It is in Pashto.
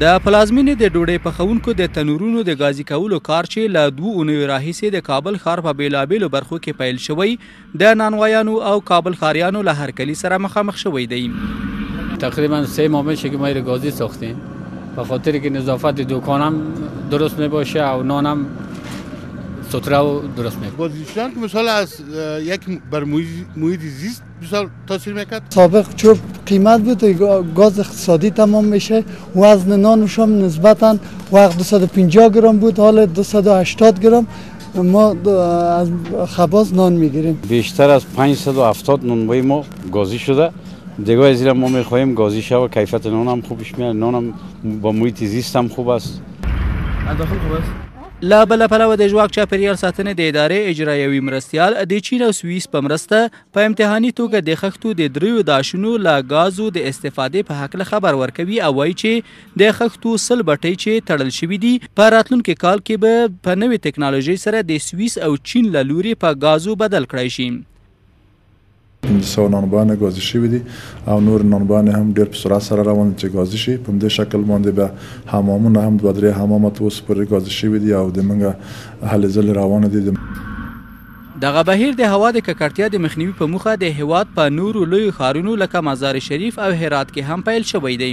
د پلازمینې د ډوډۍ پخونکو د تنورونو د غازي کولو کار چې له دوو اونیو راهیسې د کابل ښار په بیلابیلو برخو کې پیل شوی د نانوایانو او کابل ښاریانو له هرکلي سره مخامخ شوی دی تقریبا سه ماه میشه که ما رو گازی ساختیم به خاطر که نظافت دکانم درست میباشه او نانم ستره و درست میباشه گازی شدن که مثال از یک بر محیط زیست بیشتر تاثیر میکرد سابق چوب قیمت بود گاز اقتصادی تمام میشه وزن نان و شام نسبتا وقت 250 گرم بود حال 280 گرم ما از خباز نان میگیریم بیشتر از 570 نونبای ما گازی شده دیگه از این ما میخواهیم گازی شوه کیفیت نان هم خوبش میاد نان هم با محیط زیست هم خوب است از داخل خوب است له بله پلوه د ژواک چاپیریال ساتنې د ادارې اجرایوي مرستیال د چین او سویس په مرسته په امتحاني توګه د خښتو د دریو داشونو له غازو د استفادې په حق له خبر ورکوي او وایي چې د خښتو سل بټۍ چې تړل شوي دي په راتلونکي کال کې به په نوې تکنالوژي سره د سویس او چین له لوري په غازو بدل کړای شي پنځه سوه نانوبانه ګازي شوي دي او نور نانوبانې هم ډېر په سرعت سره روان دي چې ګازي شي په همدې شکل باندې بیا حمامونه هم دوه درې حمامه تر اوسه پورې ګازي شوي دي او د موږ هلې ځلې روانې دي دغه بهیر د هوا د ککړتیا د مخنیوي په موخه د هیواد په نورو لویو ښارونو لکه مزار شریف او هرات کې هم پیل شوی دی